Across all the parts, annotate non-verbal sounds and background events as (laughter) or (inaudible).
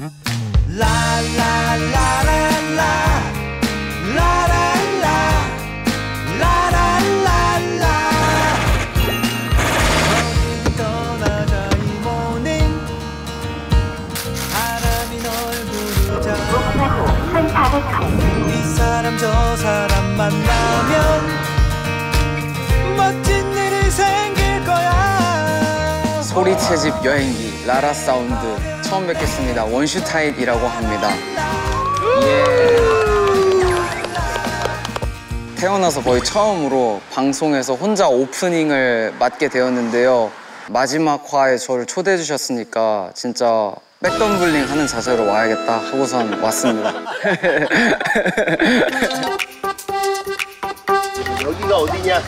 이 집 여행기 라라 사운드 처음 뵙겠습니다. 원슈타인이라고 합니다. 예. 태어나서 거의 처음으로 방송에서 혼자 오프닝을 맡게 되었는데요. 마지막 화에 저를 초대해 주셨으니까 진짜 백덤블링 하는 자세로 와야겠다 하고선 왔습니다. 여기가 어디냐?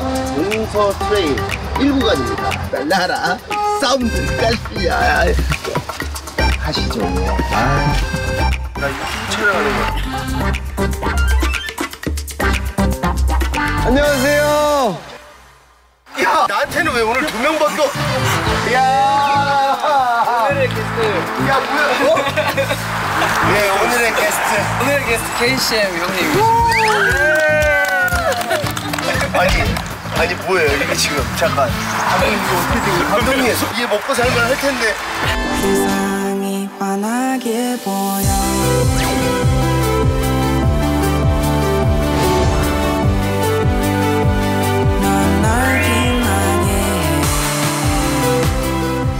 동서 트레일 1구간입니다. 날라라 사운드 가시야. 하시죠. 아. 나 유튜브 촬영하는 거. 안녕하세요. 야, 나한테는 왜 오늘 두 명밖에 없... 야. 오늘의 게스트. 야, 뭐야, 어? 네, 오늘의 게스트. 오늘 게스트 KCM 형님. 아니, 아니 뭐예요 이게 지금 잠깐. 감독님 이거 어떻게 된 거예요? 감독님 이게 먹고 살만 할 텐데. 세상이 환하게 보여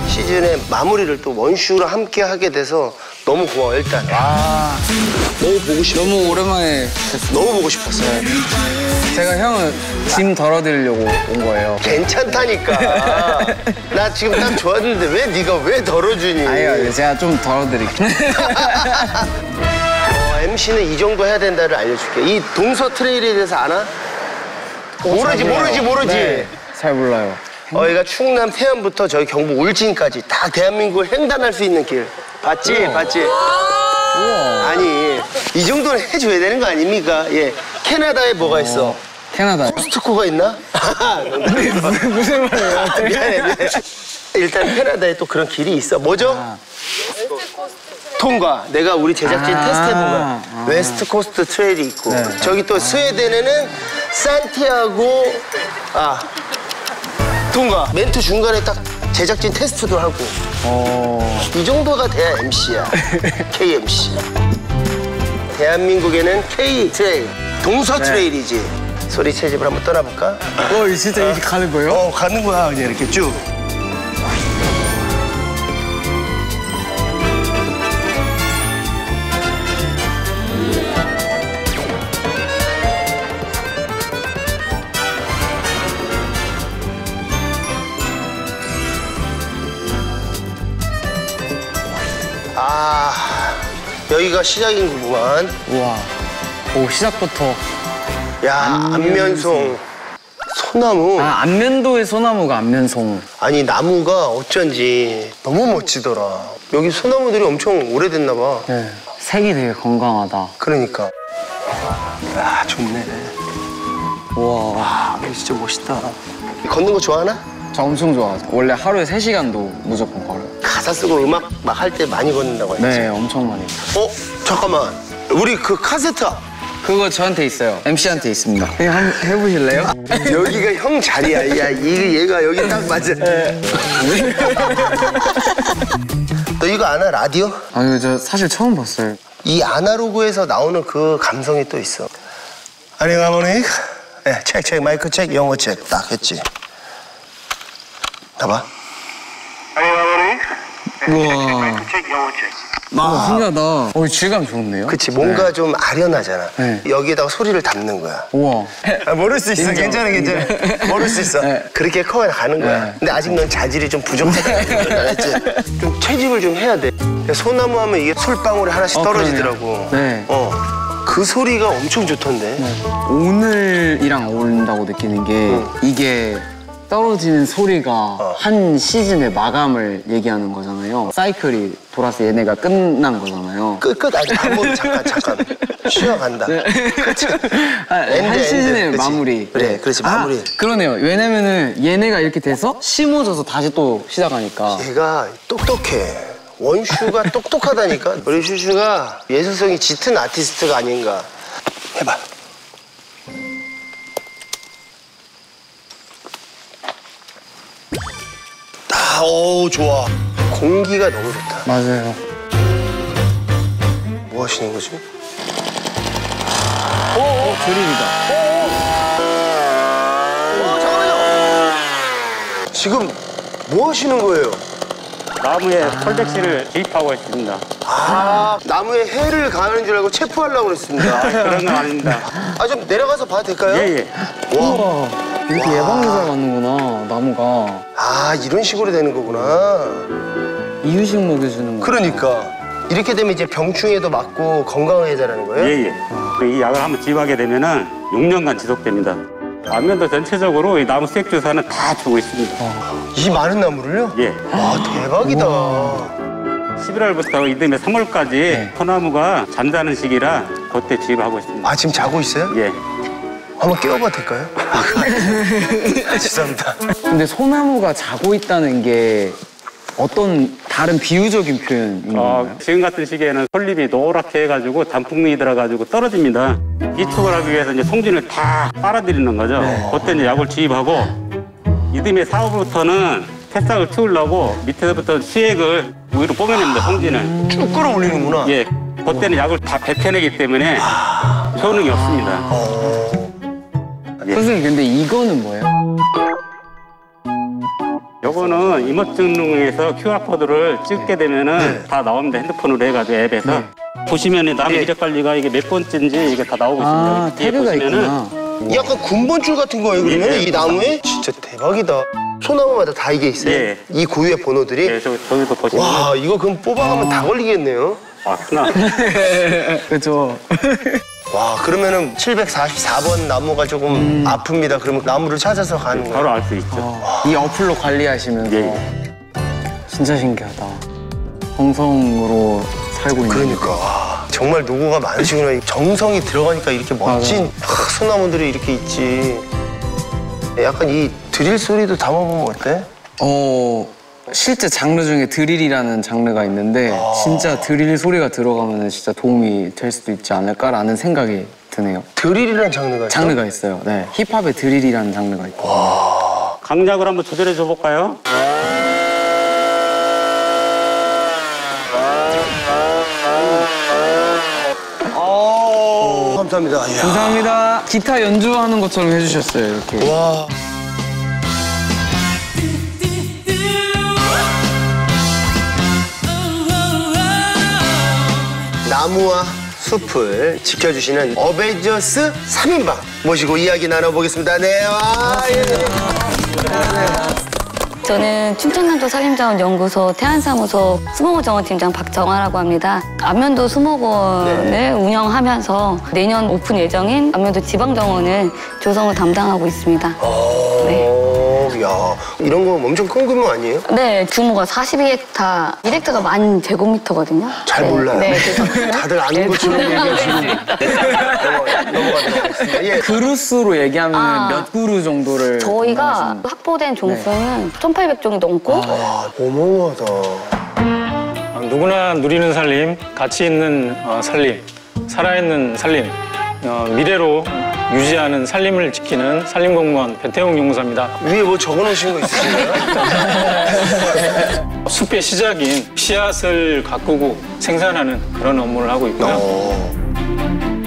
시즌의 마무리를 또 원슈로 함께 하게 돼서 너무 고마워 일단. 와, 너무 보고 싶어. 너무 오랜만에. 너무 보고 싶었어요. 제가 형을 짐 덜어드리려고 온 거예요. 괜찮다니까. (laughs) 나 지금 딱 좋았는데 왜 네가 왜 덜어주니? 아니요, 제가 좀 덜어드릴게요. 어, MC는 이 정도 해야 된다를 알려줄게. 이 동서 트레일에 대해서 아나? 모르지, 모르지, 모르지. 네, 잘 몰라요. 여기가 충남 태안부터 저희 경북 울진까지 다 대한민국을 횡단할 수 있는 길. 봤지? 봤지? 아니, 이 정도는 해줘야 되는 거 아닙니까? 예. 캐나다에 뭐가 있어? 캐나다. 코스트코가 있나? 무슨 말이에요? (laughs) 미안해, 미안해. 일단 캐나다에 또 그런 길이 있어. 뭐죠? 통과. 내가 우리 제작진 아. 테스트 해본 거야. 아. 웨스트 코스트 트레일이 있고. 네. 저기 또 스웨덴에는 산티아고, 아, 통과. 멘트 중간에 딱 제작진 테스트도 하고. 어, 이 정도가 돼야 MC야. (laughs) KMC. 대한민국에는 K 트레일, 동서 네. 트레일이지. 소리 채집을 한번 떠나볼까? 어, 이 진짜 이렇게 가는 거예요? 어, 가는 거야, 그냥 이렇게 쭉. 아, 여기가 시작인 거구만. 우와. 오, 시작부터. 야, 안면송. 소나무. 아, 안면도의 소나무가 안면송. 아니 나무가 어쩐지 너무 멋지더라. 여기 소나무들이 엄청 오래됐나 봐. 네. 색이 되게 건강하다. 그러니까. 아 좋네. 우와. 아 여기 진짜 멋있다. 걷는 거 좋아하나? 저 엄청 좋아하죠. 원래 하루에 3시간도 무조건 걸어요. 가사 쓰고 음악 막 할 때 많이 걷는다고 했지. 네, 엄청 많이. 어 잠깐만. 우리 그 카세트 그거 저한테 있어요. MC한테 있습니다. 그냥 한번 해보실래요? (laughs) 여기가 형 자리야. 야, 이 얘가 여기 딱 맞아. (laughs) 너 이거 아나 라디오? 아, 이거 저 사실 처음 봤어요. 이 아날로그에서 나오는 그 감성이 또 있어. 안녕하모니. 예, 책, 책, 마이크 책, 영어 책 딱 했지. 봐봐. 안녕하모니. 우와. 책, 영어 책. 아, 신기하다. 어, 질감 좋은데요? 그치, 뭔가 좀 아련하잖아. 네. 여기에다가 소리를 담는 거야. 우와. 아, 모를 수 있어. 인정. 괜찮아, 괜찮아. 모를 수 있어. 네. 그렇게 커가는 거야. 네. 근데 아직 넌 자질이 좀 부족하다. (laughs) 알았지? 좀 채집을 좀 해야 돼. 소나무 하면 이게 솔방울이 하나씩 어, 떨어지더라고. 그러네요. 네. 어. 그 소리가 엄청 좋던데. 오늘이랑 어울린다고 느끼는 게 이게 떨어지는 소리가 한 시즌의 마감을 얘기하는 거잖아요. 사이클이 돌아서 얘네가 끝난 거잖아요. 끝, 끝. 아니, 한번 잠깐, 잠깐. 쉬어간다. 그치? 아, end, 한 end. 시즌의 그치? 마무리. 그래, 그렇지, 아, 마무리. 그러네요. 왜냐면은 얘네가 이렇게 돼서 심어져서 다시 또 시작하니까. 얘가 똑똑해. 원슈가 똑똑하다니까. 우리 슈슈가 예술성이 짙은 아티스트가 아닌가. 해봐. 아, 오, 좋아. 공기가 너무 좋다. 맞아요. 뭐 하시는 거지? 드릴이다. 어, 잠깐만요. 지금 뭐 하시는 거예요? 나무에 폴백시를 주입하고 있습니다. 아, 나무에 해를 가하는 줄 알고 체포하려고 그랬습니다. 그런 건 아닙니다. 아, 좀 내려가서 봐도 될까요? 예, 예. 와. 우와, 이렇게 예방주사 맞는구나, 나무가. 아, 이런 식으로 되는 거구나. 이유식 먹여주는 거. 그러니까. 이렇게 되면 이제 병충해도 맞고 건강해지라는 거예요? 예, 예. 이 약을 한번 지입하게 되면 은 6년간 지속됩니다. 안면도 전체적으로 이 나무 수액 주사는 다 주고 있습니다. 이 많은 나무를요? 예. 와, 대박이다. 11월부터 이듬해 3월까지 소나무가 잠자는 시기라 그때 지입하고 있습니다. 아, 지금 자고 있어요? 예. 한번 깨워봐도 될까요? 아, (laughs) (laughs) 죄송합니다. 근데 소나무가 자고 있다는 게 어떤 다른 비유적인 표현인 어? 지금 같은 시기에는 솔잎이 노랗게 해가지고 단풍잎이 들어가지고 떨어집니다. 비축을 하기 위해서 이제 송진을 다 빨아들이는 거죠. 그때 이제 약을 주입하고 이듬해 4월부터는 새싹을 키우려고 밑에서부터 수액을 위로 뽀매냅니다. 송진을. 쭉 끌어올리는구나. 예. 그때는 약을 다 베펴내기 때문에 효능이 없습니다. 예. 선생님, 근데 이거는 뭐예요? 요거는 임업증능에서 QR코드를 찍게 되면은 다 나옵니다. 핸드폰으로 해가지고 앱에서. 보시면은 나무 예. 이력 관리가 이게 몇 번째인지 이게 다 나오고 아, 있습니다. 뒤에 태그가 보시면은 있구나. 약간 군번줄 같은 거예요, 그러면? 예. 이 나무에? 진짜 대박이다. 소나무마다 다 이게 있어요? 예. 이 고유의 번호들이? 예, 저, 저기도 보시면 와, 이거 그럼 뽑아가면 다 걸리겠네요. 아, 크나. (laughs) 그죠. 와, 그러면은 744번 나무가 조금 음. 아픕니다. 그러면 나무를 찾아서 가는 거예요. 바로 알 수 있죠. 이 어플로 관리하시면서 예, 진짜 신기하다. 정성으로 살고 있는. 그러니까 와, 정말 노고가 많으시구나. 이 정성이 들어가니까 이렇게 멋진 아, 소나무들이 이렇게 있지. 약간 이 드릴 소리도 담아보면 어때? 어 실제 장르 중에 드릴이라는 장르가 있는데 진짜 드릴 소리가 들어가면 진짜 도움이 될 수도 있지 않을까라는 생각이 드네요. 드릴이라는 장르가 있어? 장르가 있어요. 네, 힙합에 드릴이라는 장르가 있고. 강약을 한번 조절해 줘 볼까요? 아, 감사합니다. 감사합니다. 기타 연주하는 것처럼 해주셨어요. 이렇게. 와. 나무와 숲을 지켜주시는 어베이저스 3인방 모시고 이야기 나눠보겠습니다. 네, 와, 예. 저는 춘천남도 산림자원 연구소 태안사무소 수목원 정원팀장 박정아라고 합니다. 안면도 수목원을 네. 운영하면서 내년 오픈 예정인 안면도 지방정원을 조성을 담당하고 있습니다. 네. 오, 야, 이런 거 엄청 큰 규모 아니에요? 네, 규모가 42헥타, 1헥타가 만 제곱미터거든요. 잘 네, 몰라요. 네, 그래서 (laughs) 다들 아는 네, 것처럼 있습니다. (laughs) 넘어가- 넘어가도록. 예. 그루스로 얘기하면 아. 몇 그루 정도를 저희가 말씀하시는 확보된 종수는 1,800종이 넘고 아, 어마어마하다. 어, 누구나 누리는 살림, 가치 있는 어, 살림, 살아있는 살림, 어, 미래로 유지하는 살림을 지키는 산림공무원 배태웅 용사입니다. 위에 뭐 적어놓으신 거 있으신가요? (laughs) 숲의 시작인 씨앗을 가꾸고 생산하는 그런 업무를 하고 있고요. 어.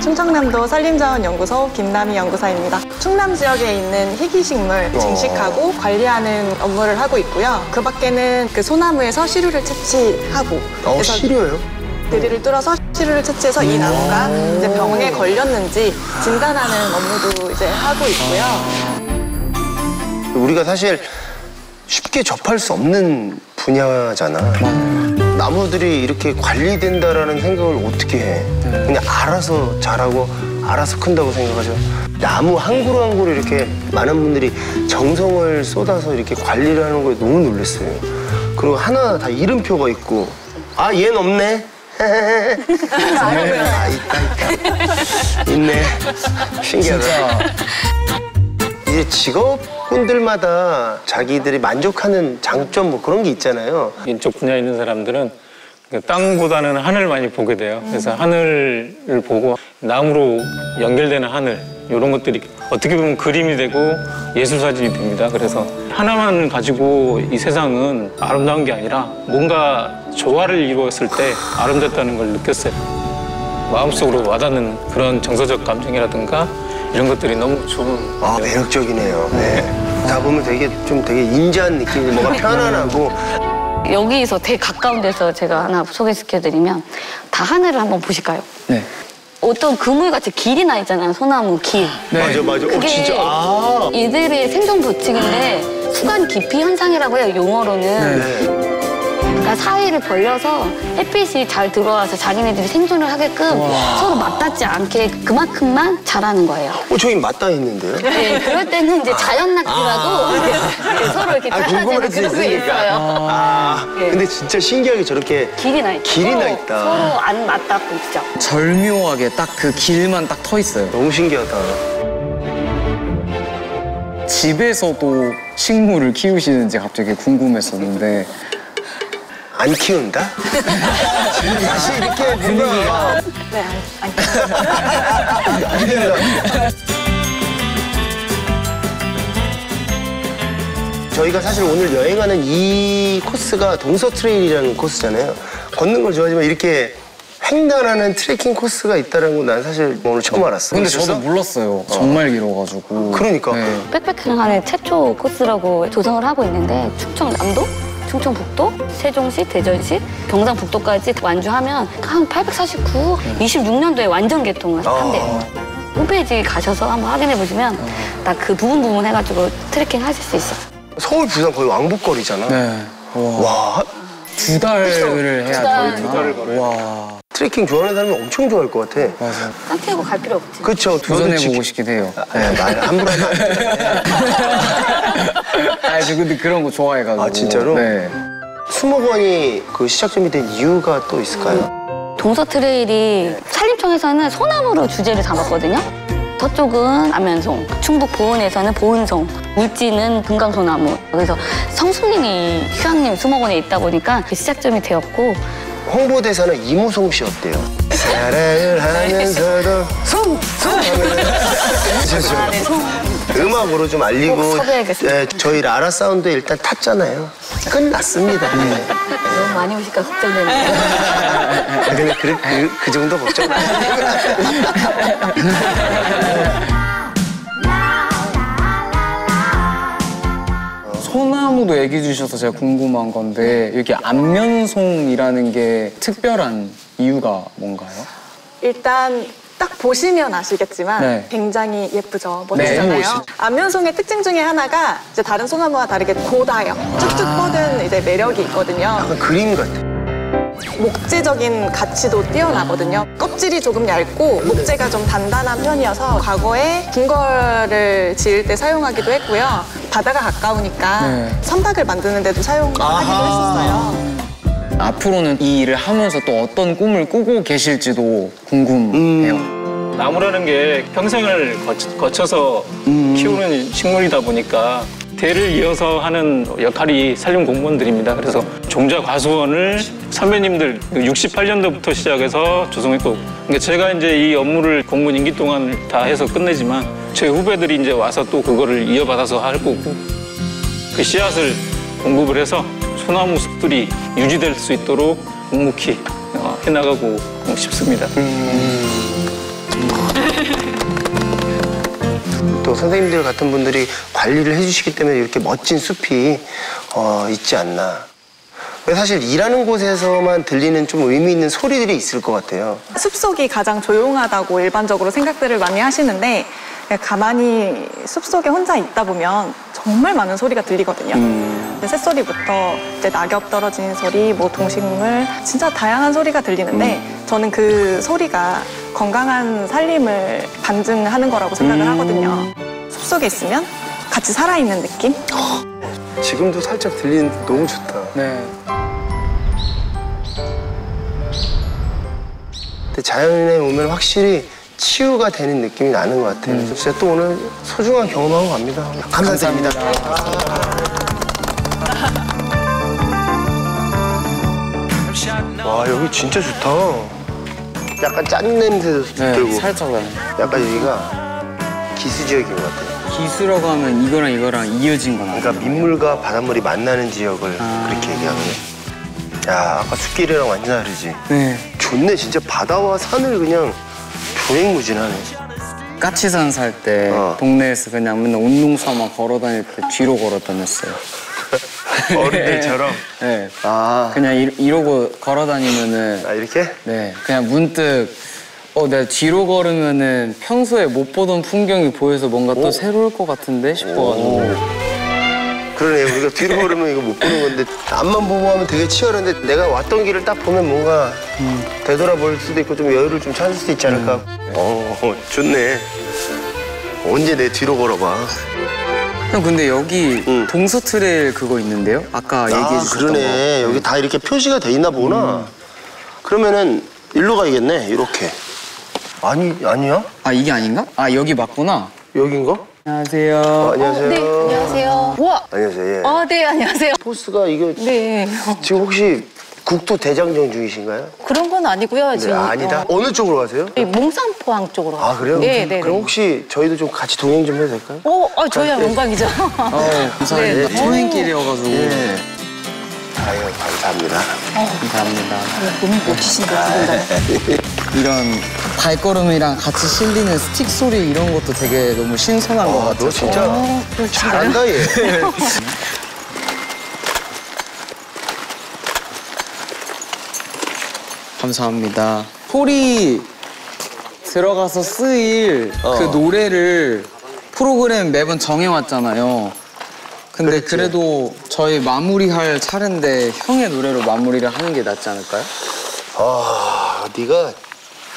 충청남도 산림자원연구소 김남희 연구사입니다. 충남 지역에 있는 희귀식물 증식하고 관리하는 업무를 하고 있고요. 그 밖에는 그 소나무에서 시루를 채취하고 어, 싫어요? 드릴을 뚫어서 시루를 채취해서 이 나무가 이제 병에 걸렸는지 진단하는 업무도 이제 하고 있고요. 우리가 사실 쉽게 접할 수 없는 분야잖아. 나무들이 이렇게 관리된다라는 생각을 어떻게 해? 그냥 알아서 자라고 알아서 큰다고 생각하죠. 나무 한 그루 한 그루 이렇게 많은 분들이 정성을 쏟아서 이렇게 관리를 하는 거에 너무 놀랐어요. 그리고 하나 다 이름표가 있고 아 얘는 없네. 아 있다 있다 있네 신기하다. 이제 직업군들마다 자기들이 만족하는 장점 뭐 그런 게 있잖아요. 이쪽 분야에 있는 사람들은 땅보다는 하늘 많이 보게 돼요. 그래서 하늘을 보고 나무로 연결되는 하늘 이런 것들이 어떻게 보면 그림이 되고 예술 사진이 됩니다. 그래서 하나만 가지고 이 세상은 아름다운 게 아니라 뭔가 조화를 이루었을 때 아름답다는 걸 느꼈어요. 마음속으로 와닿는 그런 정서적 감정이라든가 이런 것들이 너무 좋은 아 매력적이네요. 네. 다 보면 되게 좀 되게 인자한 느낌이 뭔가 (laughs) 편안하고 여기서 되게 가까운 데서 제가 하나 소개시켜드리면 다 하늘을 한번 보실까요? 네. 어떤 그물같이 길이 나 있잖아요. 소나무 길. 맞아 맞아. 어 그게 진짜 아. 이들의 생존 법칙인데 수간 깊이 현상이라고 해요. 용어로는. 네. 그러니까 사이를 벌려서 햇빛이 잘 들어와서 자기네들이 생존을 하게끔 서로 맞닿지 않게 그만큼만 자라는 거예요. 어 저기 맞닿아 있는데요. 네, 그럴 때는 이제 자연 낙지라고 이렇게 서로 이렇게 아 궁금할 수 그런 게 있으니까. 있어요. 아 네. 근데 진짜 신기하게 저렇게 길이 나 있죠. 길이 나 서로- 있다. 서로 안 맞닿고 있죠. 절묘하게 딱 그 길만 딱 터 있어요. 너무 신기하다. 집에서도 식물을 키우시는지 갑자기 궁금했었는데 안 키운다? 다시 이렇게 분위기가 네, 안, 안 저희가 사실 오늘 여행하는 이 코스가 동서 트레일이라는 코스잖아요. 걷는 걸 좋아하지만 이렇게 횡단하는 트레킹 코스가 있다는 건 난 사실 오늘 처음 알았어. 근데 저도 몰랐어요. 정말 길어가지고. 그러니까. 네. 백패킹하는 최초 코스라고 조성을 하고 있는데 충청남도, 충청북도, 세종시, 대전시, 경상북도까지 완주하면 한 849, 26년도에 완전 개통을 한대요. 홈페이지 가셔서 한번 확인해 보시면 딱 그 부분 부분 해가지고 트레킹 하실 수 있어요. 서울 부산 거의 왕복거리잖아. 네. 와. 와 두 달을 해야 달. 되나? 와. 트레킹 좋아하는 사람이 엄청 좋아할 것 같아. 맞아. 산티아고 갈 필요 없지. 그쵸 도전해보고 싶긴 해요. 네, 말 함부로 하면 안 돼. (laughs) 아, 저 근데 그런 거 좋아해가지고. 아, 진짜로? 네. 수목원이 그 시작점이 된 이유가 또 있을까요? 동서 트레일이 산림청에서는 소나무로 주제를 잡았거든요. 서쪽은 안면송, 충북 보은에서는 보은송, 울지는 금강소나무. 그래서 성수님이 휴양림 수목원에 있다 보니까 그 시작점이 되었고 홍보대사는 이무송 씨 어때요? 사랑을 하면서도 송송 하면서 음악으로 좀 알리고. 네, 저희 라라 사운드 일단 탔잖아요. 끝났습니다. 네. 너무 많이 오실까 걱정되네요. 아, 근데 그, 그, 그 정도 걱정 안 해요. (laughs) 소나무도 얘기해 주셔서 제가 궁금한 건데 여기 안면송이라는 게 특별한 이유가 뭔가요? 일단 딱 보시면 아시겠지만 네. 굉장히 예쁘죠. 네, 멋지잖아요. 멋있죠. 안면송의 특징 중에 하나가 이제 다른 소나무와 다르게 고다요. 쭉쭉 뻗은 이제 매력이 있거든요. 약간 그림 같아. 목재적인 가치도 뛰어나거든요. 껍질이 조금 얇고 목재가 좀 단단한 편이어서 과거에 궁궐을 지을 때 사용하기도 했고요. 바다가 가까우니까 네. 선박을 만드는 데도 사용하기도 했었어요. 앞으로는 이 일을 하면서 또 어떤 꿈을 꾸고 계실지도 궁금해요. 나무라는 게 평생을 거쳐, 서 키우는 식물이다 보니까 대를 이어서 하는 역할이 산림 공무원들입니다. 그래서 종자 과수원을 선배님들 68년도부터 시작해서 조성했고, 그러니까 제가 이제 이 업무를 공무원 임기 동안 다 해서 끝내지만 제 후배들이 이제 와서 또 그거를 이어받아서 할 거고, 그 씨앗을 공급을 해서 소나무 숲들이 유지될 수 있도록 묵묵히 어, 해나가고 싶습니다. 또 선생님들 같은 분들이 관리를 해주시기 때문에 이렇게 멋진 숲이 어, 있지 않나. 사실 일하는 곳에서만 들리는 좀 의미 있는 소리들이 있을 것 같아요. 숲속이 가장 조용하다고 일반적으로 생각들을 많이 하시는데 가만히 숲속에 혼자 있다 보면 정말 많은 소리가 들리거든요. 이제 새소리부터 이제 낙엽 떨어지는 소리, 뭐 동식물 진짜 다양한 소리가 들리는데 저는 그 소리가 건강한 살림을 반증하는 거라고 생각을 하거든요. 숲속에 있으면 같이 살아있는 느낌? 지금도 살짝 들리는데 너무 좋다. 네. 근데 자연에 오면 확실히 치유가 되는 느낌이 나는 것 같아요. 그래서 진짜 또 오늘 소중한 경험하고 갑니다. 감사드립니다. Shouting 와 여기 진짜 좋다. 약간 짠 냄새도 네, 들고. 살짝 나요. 약간 여기가 기수 지역인 것 같아요. 기수라고 하면 이거랑 이거랑 이어진 건 아니에요. 그러니까 민물과 바닷물이 만나는 지역을 아. 그렇게 얘기하는 야 아까 숲길이랑 완전 다르지. 네. 좋네 진짜 바다와 산을 그냥 조행무진하네. 까치산 살 때 어. 동네에서 그냥 맨날 운동삼아 걸어 다닐 때 뒤로 걸어 다녔어요. 어른들처럼. 네. 아, 그냥 이, 이러고 걸어 다니면은 아 이렇게? 네 그냥 문득 어 내가 뒤로 걸으면은 평소에 못 보던 풍경이 보여서 뭔가 또 새로울 것 같은데 싶어가지고 그러네 우리가 뒤로 걸으면 이거 못 보는 건데 앞만 보고 하면 되게 치열한데 내가 왔던 길을 딱 보면 뭔가 되돌아볼 수도 있고 좀 여유를 좀 찾을 수도 있지 않을까 어 좋네 언제 내 뒤로 걸어봐 형 근데 여기 응. 동서 트레일 그거 있는데요? 아까 얘기해 아 주셨던 그러네 여기 다 이렇게 표시가 돼 있나 보구나 그러면은 일로 가야겠네 이렇게 아니 아니야? 거. 아 이게 아닌가? 아 여기 맞구나. 여긴가? 안녕하세요. 어, 안녕하세요 네, 안녕하세요. 우와. 안녕하세요 예. 아, 네, 안녕하세요. 포스가 이게 네. 지금 혹시 국토 대장정 중이신가요? 그런 건 아니고요. 네, 지금 아니다 어, 어느 쪽으로 가세요? 저희 몽산포항 쪽으로. 아 그래요? 네, 네. 그럼 네. 혹시 저희도 좀 같이 동행 좀 해도 될까요? 어, 어, 저희야 네. 영광이죠. 어, 감사합니다. (laughs) 네. 초행길이어가지고 예. 아유 감사합니다. 감사합니다. 너무 멋지신데, 두분 다. 이런 발걸음이랑 같이 실리는 스틱 소리 이런 것도 되게 너무 신선한 것 아, 같아요. 너 진짜 어? 잘한다 얘. (laughs) 감사합니다. 소리 들어가서 쓰일 어. 그 노래를 프로그램 매번 정해왔잖아요. 근데 그랬지. 그래도 저희 마무리할 차례인데 형의 노래로 마무리를 하는 게 낫지 않을까요? 아 네가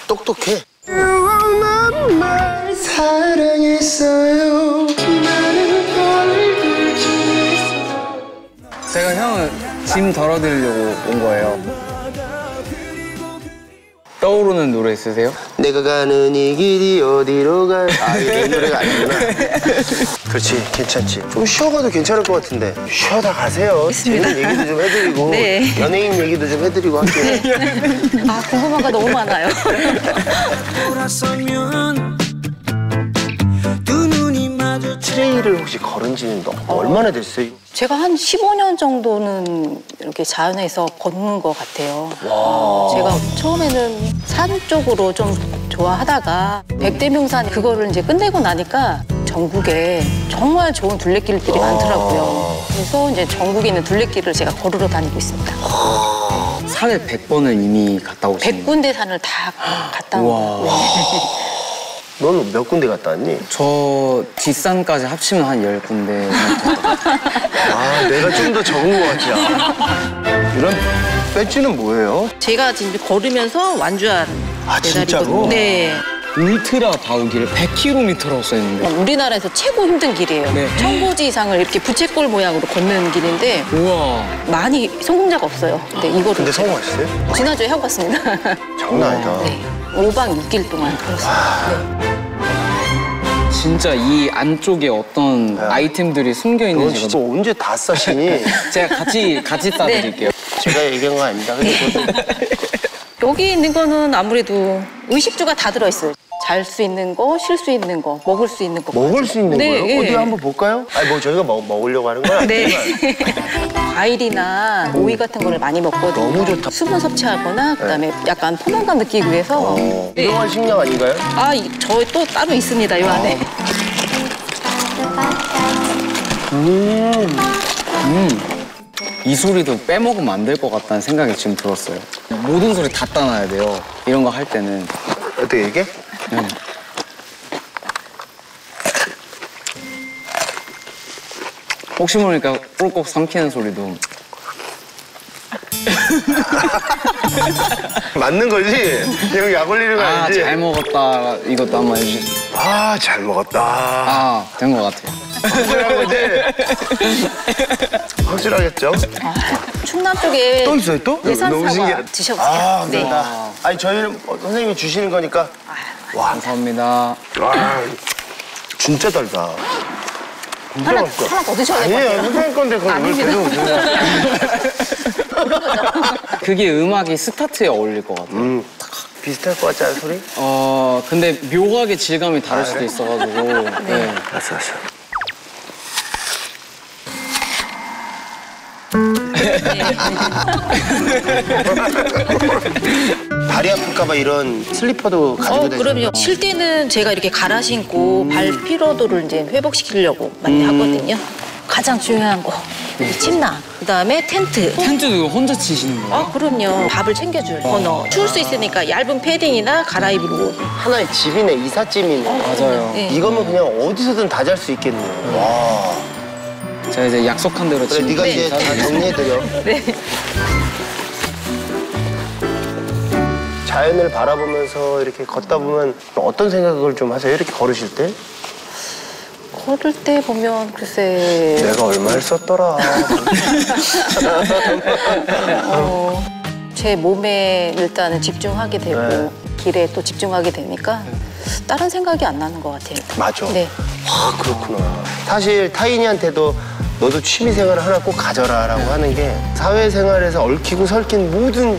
똑똑해. 제가 형은 짐 덜어드리려고 온 거예요. 떠오르는 노래 있으세요? 내가 가는 이 길이 어디로 가? 아 이게 이 (laughs) 노래가 아니구나. 그렇지 괜찮지. 좀 쉬어가도 괜찮을 것 같은데 쉬어다 가세요. 재밌는 얘기도 좀 해드리고 네. 연예인 얘기도 좀 해드리고 할게요. 아, 궁금한 거 너무 많아요. 트레이를 혹시 걸은 지는 너 얼마나 됐어요? 제가 한 15년 정도는 이렇게 자연에서 걷는 것 같아요. 제가 처음에는 산 쪽으로 좀 좋아하다가 백대명산 그거를 이제 끝내고 나니까 전국에 정말 좋은 둘레길들이 많더라고요. 그래서 이제 전국에 있는 둘레길을 제가 걸으러 다니고 있습니다. 산에 100번을 이미 갔다 오신 거예요? 100군데 산을 다 갔다 온. 거예요. 너는 몇 군데 갔다 왔니? 저 뒷산까지 합치면 한 10군데 아 내가 좀 더 적은 것 같아. 이런 배지는 뭐예요? 제가 지금 걸으면서 완주한 아, 메달이거든요. 진짜로? 네. 울트라 다우기를 100km라고 써있는데 우리나라에서 최고 힘든 길이에요. 네. 청고지 이상을 이렇게 부채꼴 모양으로 걷는 길인데 우와 많이 성공자가 없어요. 근데 이거를 근데 성공하셨어요? 지난주에 하고 갔습니다. 장난 아니다. 네. 5박 6일 동안 걸었어요. 네. 진짜 이 안쪽에 어떤 아이템들이 숨겨 넌 있는 지 진짜 언제 다 싸시니? (laughs) 제가 같이 같이 (laughs) 싸드릴게요. 제가 얘기한 거 아닙니다. 그것도 여기 있는 거는 아무래도 의식주가 다 들어있어요. 잘 수 있는 거, 쉴 수 있는 거, 먹을 수 있는 거. 먹을 수 있는 네, 거예요? 예. 어디 한번 볼까요? 아니 뭐 저희가 먹, 먹으려고 하는 건 네. 아니지만 과일이나 오이 같은 거를 많이 먹거든요. 너무 좋다. 수분 섭취하거나 그다음에 약간 포만감 느끼기 위해서. 어, 네. 유명한 식량 아닌가요? 아, 이- 저희 또 따로 있습니다, 요 안에. 이 소리도 빼먹으면 안 될 것 같다는 생각이 지금 들었어요. 모든 소리 다 따놔야 돼요. 이런 거 할 때는. 어떻게 얘기해? 네. 혹시 모르니까 꿀꺽 삼키는 소리도 (laughs) 맞는 거지? 형 약 올리는 거아 아니지? 잘 먹었다 이것도 한 번 해주세요. 아, 잘 먹었다. 아 된 것 같아요. 확실한 거지? 확실하겠죠? 충남 쪽에 또 있어요, 또? 너무 예산 신기해. 사과 드셔보세요. 아, 네. 감사합니다. 아니, 저희는 어, 선생님이 주시는 거니까. 와, 감사합니다. 와, 진짜 달다. 하나. 하나 더 드셔야 될것 아니에요, 같아요. 선생님 건데 그걸 왜. 계속 드세요? (laughs) 그게 음악이 스타트에 어울릴 것 같아요. 음, 비슷할 것 같지 않아, 소리? 어 근데 묘하게 질감이 다를 수도 있어가지고. 네. 알았어, 알았어. (laughs) 다리 아플까봐 이런 슬리퍼도 가지고 어, 다니는 그럼요. 쉴 때는 제가 이렇게 갈아 신고 발 피로도를 이제 회복시키려고 많이 하거든요. 가장 중요한 거, 이 침낭. 그다음에 텐트. 텐트도 혼자 치시는 거예요? 아, 그럼요. 밥을 챙겨줘요. 번호. 추울 수 있으니까 얇은 패딩이나 갈아입을 옷. 하나의 집이네, 이삿짐이네. 맞아요. 네. 이거면 그냥 어디서든 다 잘 수 있겠네. 와. 제가 이제 약속한 대로 그래, 지금 네가 이제 다 정리해드려. 네. 자연을 바라보면서 이렇게 걷다 보면 어떤 생각을 좀 하세요? 이렇게 걸으실 때? 걸을 때 보면 글쎄 내가 얼마를 썼더라. (laughs) 어, 제 몸에 일단은 집중하게 되고 네. 길에 또 집중하게 되니까 다른 생각이 안 나는 것 같아요. 맞아. 네. 아, 그렇구나. 사실 타인이한테도 너도 취미생활을 하나 꼭 가져라 라고 하는 게 사회생활에서 얽히고 설킨 모든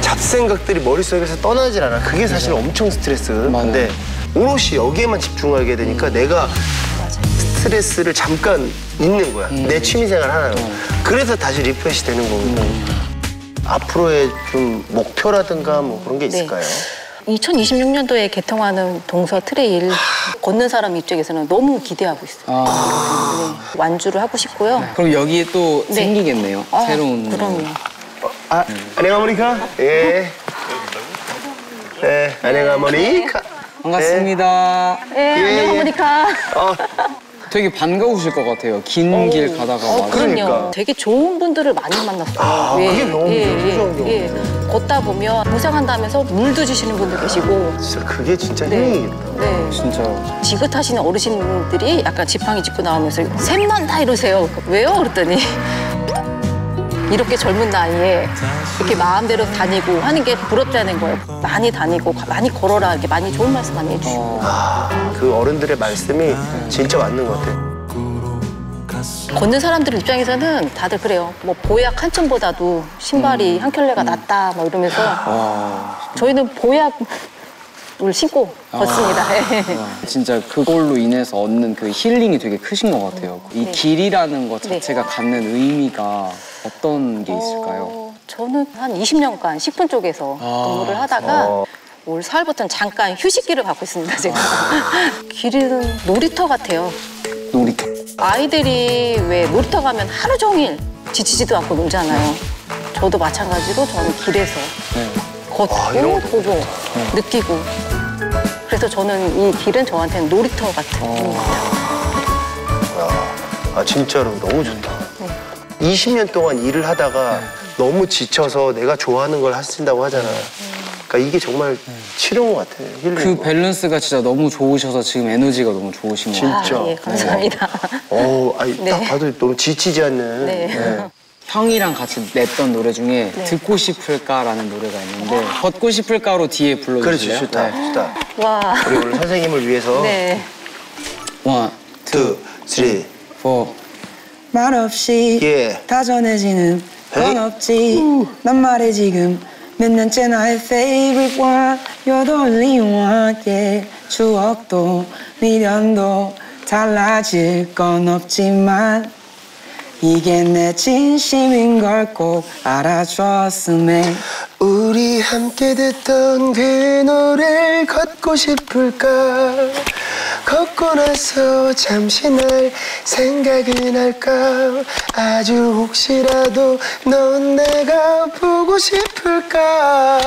잡생각들이 머릿속에서 떠나질 않아. 그게 사실 엄청 스트레스. 근데 오롯이 여기에만 집중하게 되니까 내가 스트레스를 잠깐 잊는 거야. 내 취미생활 하나로. 그래서 다시 refresh 되는 거거든. 앞으로의 좀 목표라든가 뭐 그런 게 네. 있을까요? 2026년도에 개통하는 동서 트레일 걷는 사람 입장에서는 너무 기대하고 있어요. 아, 네, 완주를 하고 싶고요. 그럼 여기에 또 네. 생기겠네요. 아, 새로운. 그럼요. 아, 안녕하모니카? 예. 네, 안녕하모니카. 반갑습니다. 네, 예, 안녕 예. 어, 되게 반가우실 것 같아요. 긴 길 가다가 어, 막. 그러니까. 그럼요. 되게 좋은 분들을 많이 만났어요. 아, 그게 너무 좋은 예, 예. 걷다 보면 고생한다면서 물도 주시는 분도 계시고. 진짜 그게 진짜 네. 힘이겠다. 네. 진짜. 지긋하시는 어르신들이 약간 지팡이 짚고 나오면서 샘난다 이러세요. 왜요? 그랬더니 이렇게 젊은 나이에 이렇게 마음대로 다니고 하는 게 부럽다는 거예요. 많이 다니고 많이 걸어라 이렇게 많이 좋은 말씀 많이 해주시고. 아, 그 어른들의 말씀이 진짜 맞는 것 같아요. 걷는 사람들 입장에서는 다들 그래요. 뭐 보약 한 층보다도 신발이 한 켤레가 낫다 뭐 이러면서 저희는 보약 을 신고 걷습니다. 예. 진짜 그걸로 인해서 얻는 그 힐링이 되게 크신 것 같아요. 이 네. 길이라는 것 네. 자체가 갖는 의미가 어떤 게 있을까요? 어, 저는 한 20년간 식품 쪽에서 아. 근무를 하다가 어. 올 4월부터는 잠깐 휴식기를 갖고 있습니다, 제가. (laughs) 길은 놀이터 같아요. 놀이터. 아이들이 왜 놀이터 가면 하루 종일 지치지도 않고 놀잖아요. 저도 마찬가지로 저는 길에서 네. 걷고 아, 이런 거 보고 느끼고 그래서 저는 이 길은 저한테는 놀이터 같은 어. 것 같아요. 아, 진짜로 너무 좋다. 20년 동안 일을 하다가 너무 지쳐서 내가 좋아하는 걸 하신다고 하잖아. 그러니까 이게 정말 치료인 것 같아. 힐링. 그 밸런스가 진짜 너무 좋으셔서 지금 에너지가 너무 좋으신 것 같아요. 진짜. 아, 예, 감사합니다. 어, 아니, (laughs) 딱 네. 봐도 너무 지치지 않는. 네. 형이랑 같이 냈던 노래 중에 네. 듣고 싶을까라는 노래가 있는데 걷고 싶을까로 뒤에 그렇지, 불러주실래요? 좋다, 네. 좋다. 와, 우리 오늘 선생님을 위해서. 네. one, two, three. 포. 말없이 예. 다 전해지는 건. 없지 난 말해 지금 몇 년째 나의 favorite one You're the only one yeah. 추억도 미련도 달라질 건 없지만 이게 내 진심인 걸 꼭 알아줬으면 해. 우리 함께 듣던 그 노래를 걷고 싶을까 걷고 나서 잠시 날 생각이 날까 아주 혹시라도 넌 내가 보고 싶을까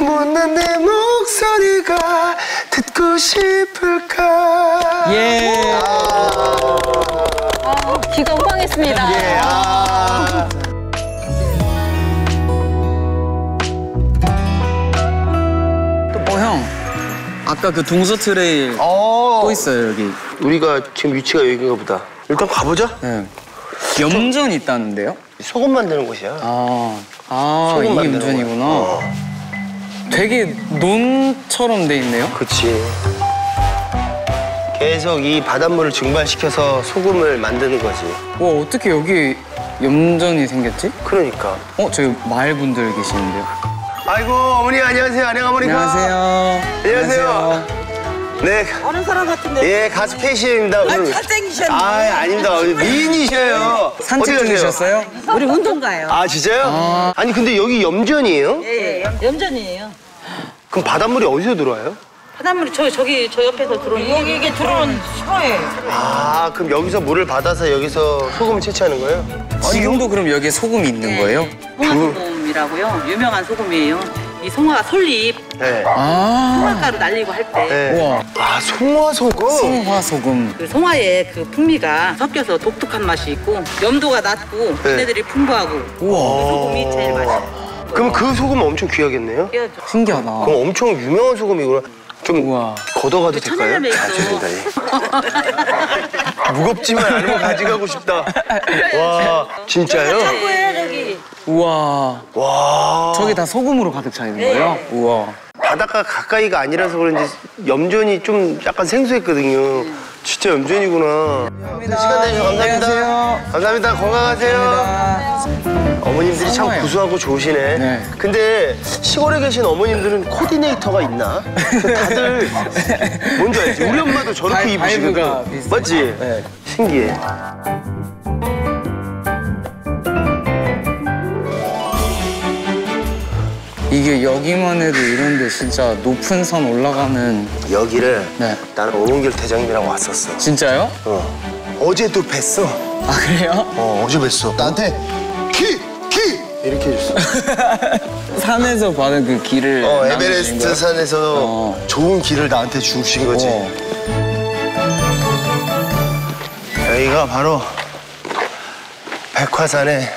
못난 내 목소리가 듣고 싶을까 예. 아, 귀가 호강했습니다. 예, 아. 어, 형. 아까 그 동서 트레일 어. 또 있어요, 여기. 우리가 지금 위치가 여기인가 보다 일단 가보자 네. 염전 있다는데요? 소금 만드는 곳이야 아, 아 소금 이게 만드는 염전이구나. 어. 되게 논처럼 돼 있네요. 그치. 계속 이 바닷물을 증발시켜서 소금을 만드는 거지. 와 어떻게 여기 염전이 생겼지? 그러니까. 어 저기 마을 분들 계시는데요. 아이고 어머니 안녕하세요. 안녕 어머니. 안녕하세요. 안녕하세요. 네. 어느 사람 같은데? 예 가수 KCM입니다. 아, 잘생기셨네. 아 아닙니다. 미인이셔요. 산책? 중이셨어요? 우리 운동 가요. 아 진짜요? 아. 니 근데 여기 염전이에요? 예, 예, 염전이에요. 그럼 바닷물이 어디서 들어와요? 바닷물이 저, 저기, 저 옆에서 들어오는 여기 이게 들어오는 시간에 아 그럼 여기서 물을 받아서 여기서 소금을 채취하는 거예요? 지금도 그럼 여기에 소금이 있는 거예요? 송화소금이라고요. 유명한 소금이에요. 이 송화가 솔잎, 네. 아 송화가루 날리고 할 때. 네. 우와 아 송화소금? 송화 소금. 그 송화의 그 풍미가 섞여서 독특한 맛이 있고 염도가 낮고 네. 얘네들이 풍부하고 우와 소금이 제일 맛있어요. 그럼 그 소금은 엄청 귀하겠네요? 그래야죠. 신기하다. 그럼 엄청 유명한 소금이구나. 좀 우와. 걷어가도 될까요? 아, 죄송합니다. 예. (laughs) 무겁지만 않으면 가져가고 싶다. (laughs) 와, 진짜요? 참고해 저기. 우와. 와. 저기 다 소금으로 가득 차 있는 거예요? 우와. 바닷가 가까이가 아니라서 그런지 염전이 좀 약간 생소했거든요. 진짜 염전이구나. 시간 내주셔서 감사합니다. 안녕하세요. 감사합니다. 건강하세요. 어머님들이 참. 구수하고 좋으시네. 네. 근데 시골에 계신 어머님들은 코디네이터가 있나? 그 다들 뭔지 알지? 우리 엄마도 저렇게 바이- 입으시거든. vibe가 비슷해요. 맞지? 네. 신기해. 이게 여기만 해도 이런데 진짜 높은 산 올라가는 여기를 네. 나는 오은길 대장님이랑 왔었어. 진짜요? 어. 어제도 뵀어. 아 그래요? 어, 어제 뵀어. 나한테 키! 키! 이렇게 해줬어. (laughs) 산에서 받은 그 길을 어, 에베레스트? 산에서 어. 좋은 길을 나한테 주신 거지. 어. 여기가 바로 백화산의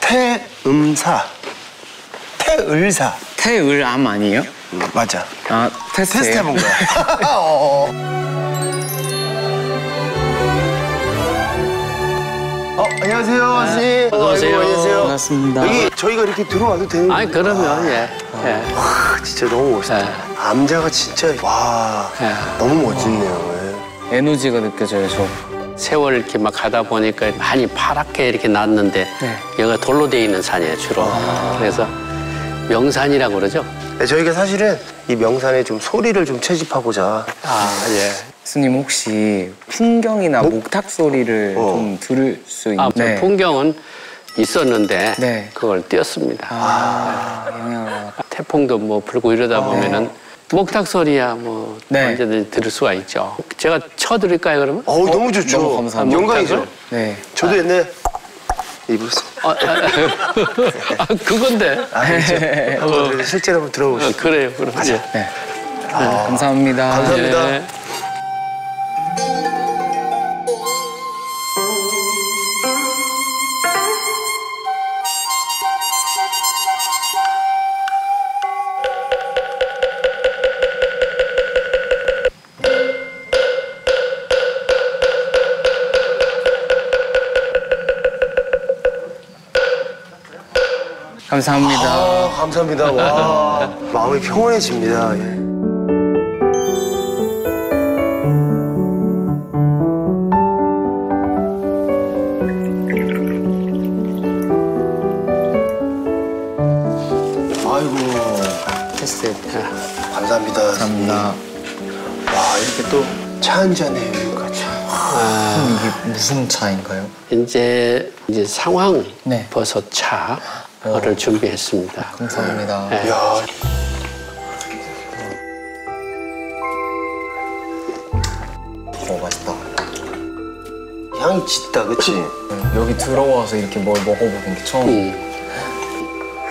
태음사. 태을사. 태을암 아니에요? 음, 맞아. 아 테스트예요? 테스트 해본 거야. (laughs) 어, 안녕하세요, 선생님. 안녕하세요. 아이고, 안녕하세요. 반갑습니다. 여기 저희가 이렇게 들어와도 되는 아니 거예요? 그러면 예. 예. 와, 진짜 너무 멋있다. 네. 암자가 진짜 와 네. 너무 멋지네요. 예. 에너지가 느껴져요 저. 세월 이렇게 막 가다 보니까 많이 파랗게 이렇게 났는데 네. 여기가 돌로 돼 있는 산이에요 주로. 그래서 명산이라고 그러죠. 네, 저희가 사실은 이 명산에 좀 소리를 좀 채집하고자. 아 예. 스님 혹시 풍경이나 목 탁 소리를 어. 좀 들을 수 있는? 아, 저 풍경은 있었는데 네. 그걸 띄었습니다. 아, 영향을 받았다. 태풍도 뭐 불고 이러다 보면은 목탁 소리야 뭐 네. 언제든지 들을 수가 있죠. 제가 쳐드릴까요 그러면? 어우 너무 좋죠. 너무 감사합니다. 영광이죠. 네. 저도 옛날 에 입었어. 아, 아, 아, 그건데. 아, 그렇죠. 그래도 실제로 한번 어, 들어보시죠. 그래요, 그럼. 예. 네. 감사합니다. 감사합니다. 예. 감사합니다. 아, 감사합니다. 와, 마음이 평온해집니다. 예. 아이고, 테스트. 감사합니다. 감사합니다. 와, 이렇게 또 차 한 잔에 여기까지. 이게 무슨 차인가요? 이제 이제 상황 네. 버섯 차 를 준비했습니다. 감사합니다. 네. 야, 어, 맛있다. 향이 짙다, 그치? 여기 들어와서 이렇게 뭘 먹어보는 게 처음.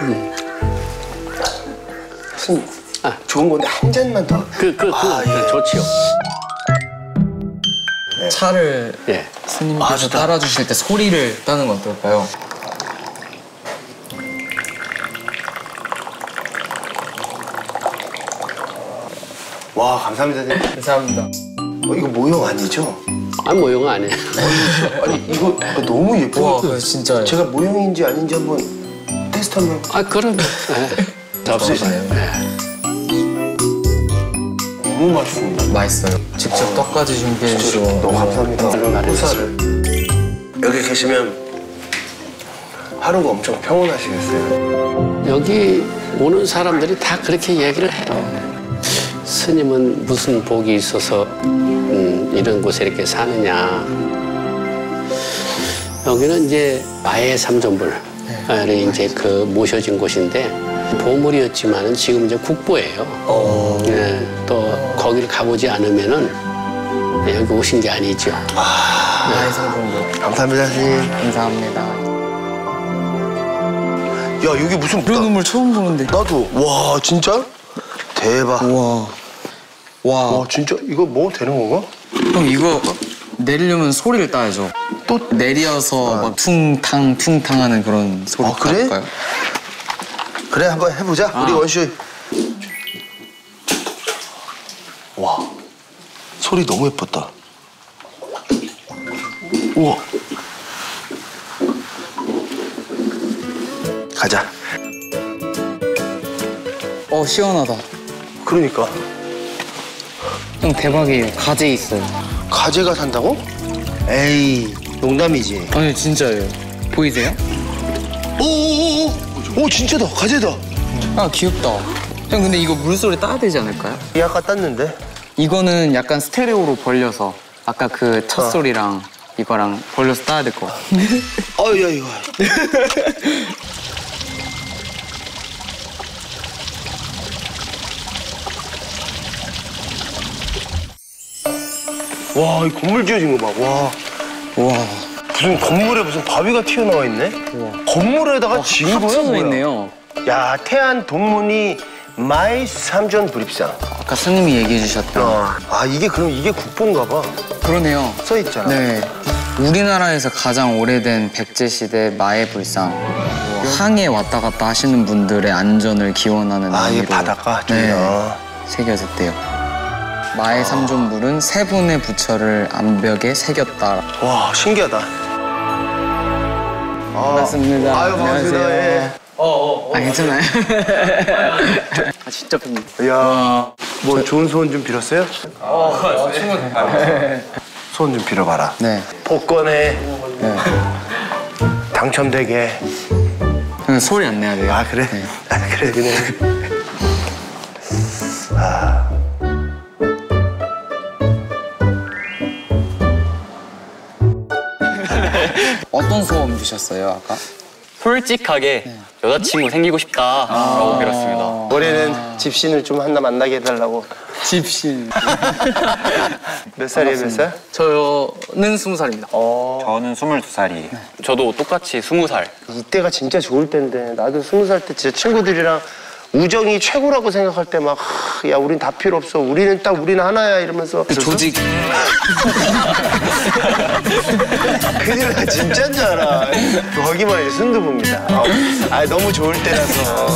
음. 무슨 좋은 건데 한 잔만 더. 그, 그, 그, 아, 예. 좋지요. 차를 예. 스님께서 아. 따라주실 때 소리를 따는 건 어떨까요? 감사합니다. 감사합니다. 어, 이거 모형 아니죠? 아, 모형 아니에요. (laughs) 아니, 이거 너무 와, 예뻐요. 그거 진짜 제가 모형인지 아닌지 한번 테스트 한번. 아. 예. 잡수시네요. 예. 음, 너무 맛있습니다. 맛있어요. 직접 떡까지 준비해 주시고 너무 감사합니다. 호사를 여기 계시면 하루가 엄청 평온하시겠어요. 여기 오는 사람들이 다 그렇게 얘기를 해요. 스님은 무슨 복이 있어서 음, 이런 곳에 이렇게 사느냐. 여기는 이제 마의 삼존불. 를 이제 그 모셔진 곳인데 보물이었지만은 지금 이제 국보예요. 예, 또 거기를 가보지 않으면은 여기 오신 게 아니죠. 나의 성공도 감사합니다, 스님. 감사합니다. 야, 여기 무슨 이런 눈물 처음 보는데. 나도 와 진짜 대박. 우와. 와. 와 진짜 이거 먹어도 되는 건가? 형 이거 내리려면 소리를 따야죠. 또 내려서 막 퉁탕 퉁탕 하는 그런 소리 아, 그래? 따볼까요? 그래 한번 해보자. 우리 원슈. 와 소리 너무 예뻤다. 우와. 가자. 어 시원하다. 그러니까 형 대박이에요. 가재 있어요. 가재가 산다고? 에이 농담이지. 아니 진짜예요. 보이세요? 오오오오. 오 진짜다 가재다. 아 귀엽다. 형 근데 이거 물소리 따야 되지 않을까요? 이 아까 땄는데. 이거는 약간 스테레오로 벌려서 아까 그 첫 소리랑 이거랑 벌려서 따야 될것 같아. (laughs) 어야 이 (laughs) 와, 이 건물 지어진 거 봐. 와. 우와. 무슨 건물에 무슨 바위가 튀어나와 있네? 건물에다가 지은 거야? 합쳐져? 있네요. 야, 태안 동문이 마애 삼존 불입상. 아까 스님이 얘기해 주셨던. 어. 아, 이게 그럼 이게 국보인가 봐. 그러네요. 써 있잖아. 네. 우리나라에서 가장 오래된 백제 시대 마애 불상. 항해 왔다 갔다 하시는 분들의 안전을 기원하는 아, 의미로 바닷가 네, 쪽이야. 새겨졌대요. 마애 삼존불은 세 분의 부처를 암벽에 새겼다. 와, 신기하다. 아, 반갑습니다. 아유, 반갑습니다. 예. 아 괜찮아요? (laughs) 아 진짜 팬. 이야, 뭐 좋은 소원 좀 빌었어요? (laughs) 소원 좀 빌어봐라. 네. 복권에 네. 당첨되게. 소리 안 내야 돼요. 아, 그래? 네. 아, 그래, 그래. 어떤 소원 비셨어요 아까? 솔직하게 여자친구 생기고 싶다라고 빌었습니다. 올해는 집신을 좀 하나 만나게 해달라고. 집신. (laughs) 몇 살이에요, 몇 살? 저는 스무 살입니다. 저는 22살이에요. 저도 똑같이 20살. 이때가 진짜 좋을 때인데 나도 스무 살 때 진짜 친구들이랑 우정이 최고라고 생각할 때 막 야 우린 다 필요 없어. 우리는 딱 우리는 하나야 이러면서. 그 조직. (laughs) 큰일 나. 진짜인 줄 알아. 거기만 이제 순두부입니다. 어. 아 너무 좋을 때라서.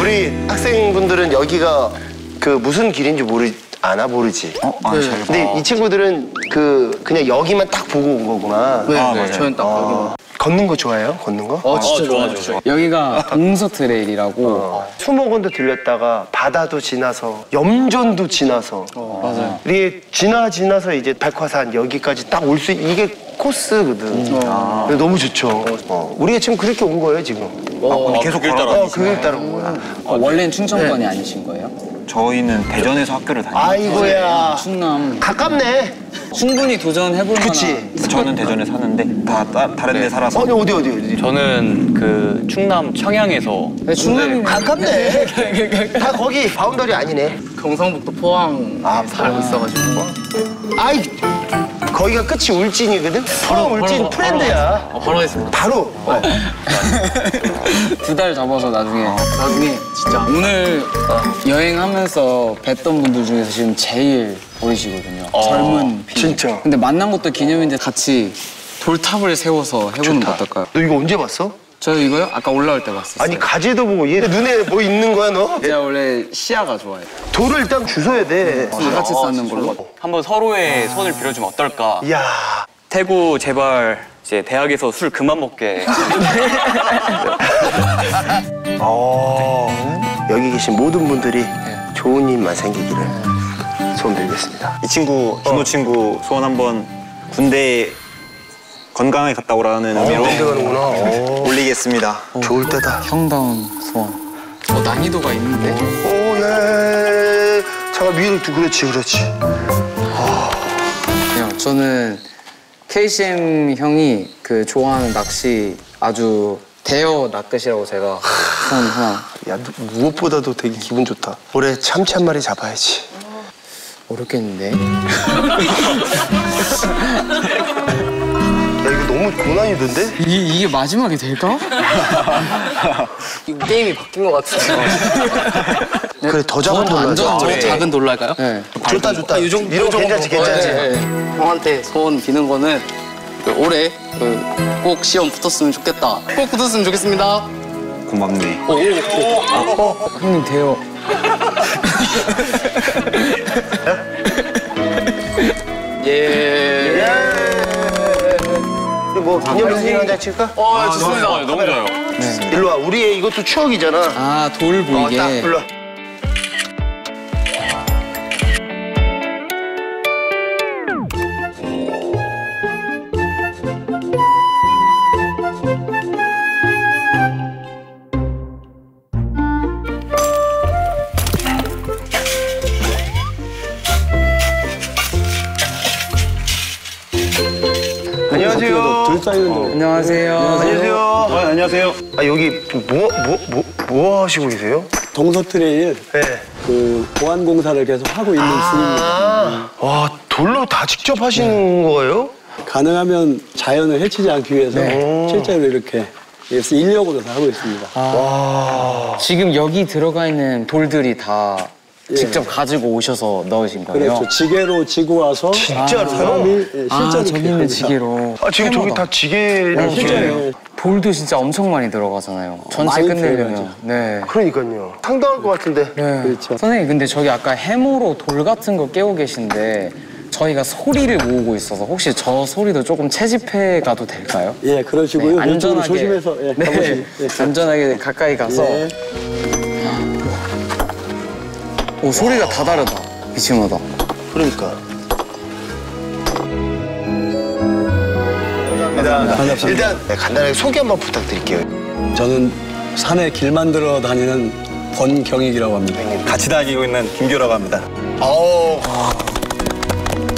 우리 학생분들은 여기가 그 무슨 길인지 모르 아나 모르지? 어? 아, 잘 근데 이 친구들은 그 그냥 여기만 딱 보고 온 거구나. 네, 아, 네. 저는 딱 여기만. 걷는 거 좋아해요 걷는 거 어, 진짜 어, 좋아, 좋아요. 좋아. 여기가 동서 트레일이라고. 수목원도 들렸다가 바다도 지나서 염전도 지나서 맞아요. 이게 지나 지나서 이제 백화산 여기까지 딱 올 수 이게 코스거든. 근데 너무 좋죠. 어, 우리가 지금 그렇게 온 거예요 지금. 아, 계속 어, 걸어가. 그걸 따라 온 거야. 어, 원래는 충청권이 아니신 거예요? 저희는 대전에서 학교를 다니고 아이고야. 충남. 가깝네. 충분히 도전해볼 만한. 그치. 저는 대전에 사는데 다 따, 다른 데 살아서 어디 어디 어디 어디. 저는 그 충남 청양에서 네, 충남이면 가깝네. (laughs) 다 거기 boundary 아니네. 경상북도 포항 아, 살고 있어가지고. 아이 거기가 끝이 울진이거든. 포항 울진 프렌드야. 어, 바로 하겠습니다. 바로. 어. (laughs) 두 달 잡아서 나중에 나중에 진짜 오늘 여행하면서 뵀던 분들 중에서 지금 제일 어리시거든요. 젊은 피. 진짜. 근데 만난 것도 기념인데 같이 돌탑을 세워서 해보는 거 어떨까요? 너 이거 언제 봤어? 저 이거요? 아까 올라올 때 봤었어요. 아니 가재도 보고 얘 눈에 뭐 있는 거야 너? 제가 원래 시야가 좋아요. 돌을 일단 주워야 돼. 다 같이 쌓는 걸로. 한번 서로의 손을 빌어주면 어떨까? 이야. 태구 제발 이제 대학에서 술 그만 먹게. (laughs) 어, 여기 계신 모든 분들이 좋은 일만 생기기를 소원 드리겠습니다. 이 친구 준호 친구 소원 한번 군대 건강하게 갔다 오라는 의미로 군대 가는구나. 오. 올리겠습니다. 좋을 때다. 형다운 소원. 어, 난이도가 있는데. 오, 예. 잠깐 위로 두 그렇지, 그렇지. 그냥 저는 KCM 형이 그 좋아하는 낚시 아주 대여 낚싯이라고 제가 소원 하나 야, 누- 무엇보다도 되게 기분 좋다. 올해 참치 한 마리 잡아야지. 어렵겠는데. (laughs) 고난이던데? 이게, 이게 마지막이 될까? (laughs) 게임이 바뀐 것 같은데. (laughs) 그래, 더 작은 돌로 하자. 더 그래. 작은 돌로 할까요? 네. 좋다, 좋다. 이 정도, 이런 이. 괜찮지, 괜찮지. 네, 네. 형한테 소원 비는 거는 그 올해 그 꼭 시험 붙었으면 좋겠다. 꼭 붙었으면 좋겠습니다. 고맙네. 오, 오, 오. 형님 대여. (laughs) 예. 뭐 기념사진 한장 찍을까? 어, 좋습니다. 너무 좋아요. 일로 와. 우리의 이것도 추억이잖아. 아, 돌 어, 보이게. 딱 일로 와. 안녕하세요. 안녕하세요. 안녕하세요. 안녕하세요. 아 여기 뭐 뭐 뭐 뭐 하시고 계세요? 동서 트레일 네. 그 보완 공사를 계속 하고 있는 중입니다. 아, 와 돌로 다 직접 하시는 거예요? 가능하면 자연을 해치지 않기 위해서 네. 실제로 이렇게 인력으로 다 하고 있습니다. 지금 여기 들어가 있는 돌들이 다 예. 직접 가지고 오셔서 넣으신 거예요? 그렇죠. 지게로 지고 와서 진짜로요? 사람이 예, 아, 실제로 저기 있는 합니다. 지게로. 아 지금 저기 다 지게를 네, 실제로. 실제로. 돌도 진짜 엄청 많이 들어가잖아요. 전체 많이 끝내려면. 들어가죠. 네. 그러니까요. 상당할 것 같은데. 네. 그렇죠. 선생님, 근데 저기 아까 해모로 돌 같은 거 깨고 계신데 저희가 소리를 모으고 있어서 혹시 저 소리도 조금 채집해 가도 될까요? 예, 그러시고요. 네, 안전하게. 조심해서 예, 네, 예. 안전하게 가까이 가서. 예. 오, 소리가 다 다르다. 기침마다. 그러니까. 반갑습니다. 일단 네, 간단하게 소개 한번 부탁드릴게요. 저는 산에 길 만들어 다니는 권경익이라고 합니다. 같이 다니고 있는 김규라고 합니다. 어,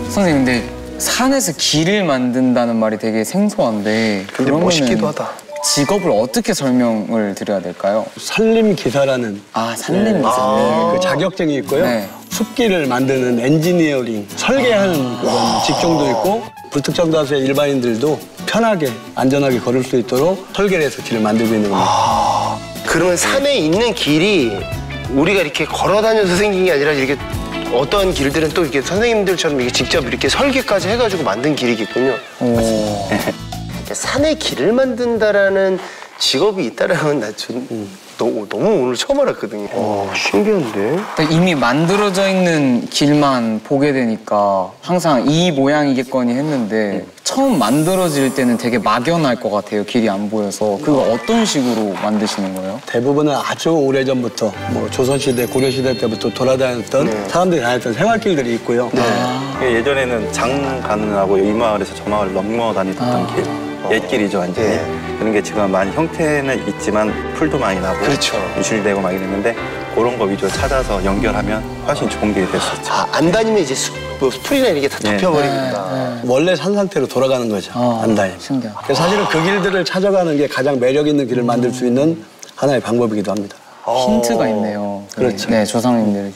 선생님, 근데 산에서 길을 만든다는 말이 되게 생소한데. 근데 멋있기도 하다. 직업을 어떻게 설명을 드려야 될까요? 산림 기사라는 아, 산림 기사. 네, 그 자격증이 있고요. 네. 숲길을 만드는 엔지니어링, 설계하는 그런 직종도 있고 불특정 다수의 일반인들도 편하게 안전하게 걸을 수 있도록 설계를 해서 길을 만들고 있는 겁니다. 그러면 산에 있는 길이 우리가 이렇게 걸어 다녀서 생긴 게 아니라 이렇게 어떤 길들은 또 이렇게 선생님들처럼 이렇게 직접 이렇게 설계까지 해가지고 만든 길이겠군요. (laughs) 오. 산에 길을 만든다라는 직업이 있다라는 건나좀 너무, 너무 오늘 처음 알았거든요. 어, 신기한데? 이미 만들어져 있는 길만 보게 되니까 항상 이 모양이겠거니 했는데 처음 만들어질 때는 되게 막연할 것 같아요. 길이 안 보여서. 그거 어떤 식으로 만드시는 거예요? 대부분은 아주 오래전부터 뭐 조선시대, 고려시대 때부터 돌아다녔던 사람들이 다녔던 생활길들이 있고요. 예전에는 장 가는 하고 이 마을에서 저 마을 넘어 다니던 길. 옛길이죠, 완전히. 예. 그런 게 지금 많이 형태는 있지만 풀도 많이 나고 그렇죠. 유실되고 막 이랬는데 그런 거 위주로 찾아서 연결하면 훨씬 좋은 길이 될수 있죠. 아, 안 다니면 이제 숲, 뭐 풀이나 이런 게다 예. 덮여버리니까. 원래 산 상태로 돌아가는 거죠. 어, 안 다니면. 신기하다. 그래서 사실은 그 길들을 찾아가는 게 가장 매력 있는 길을 만들 수 있는 하나의 방법이기도 합니다. 힌트가 있네요. 그렇죠. 네, 조상님들이.